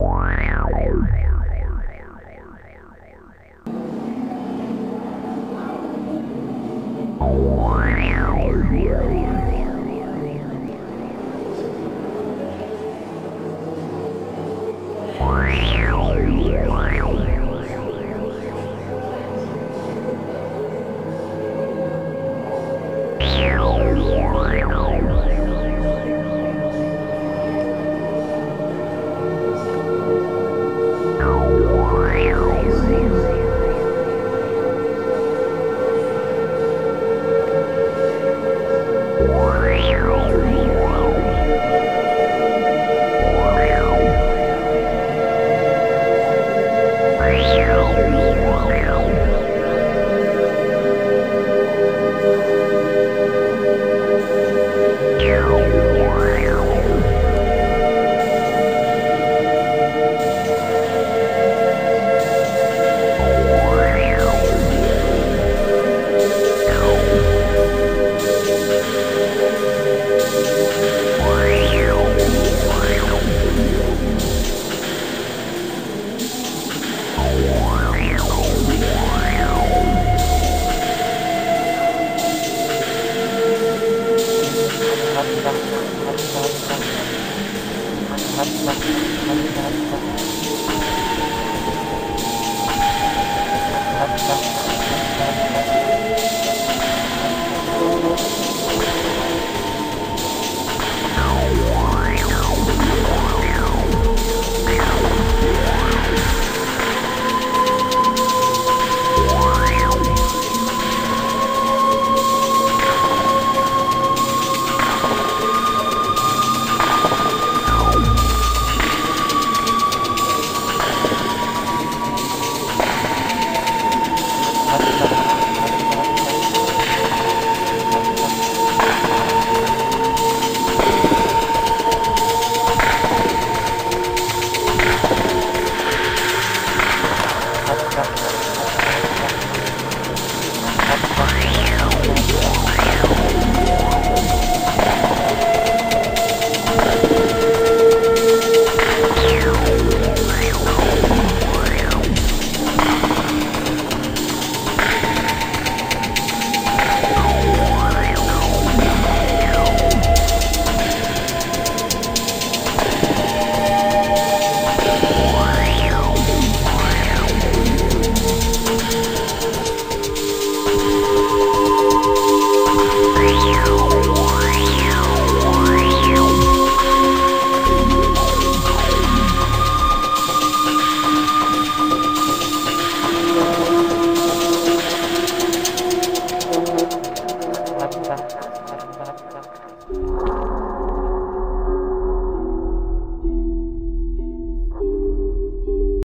Wow. Thank you. you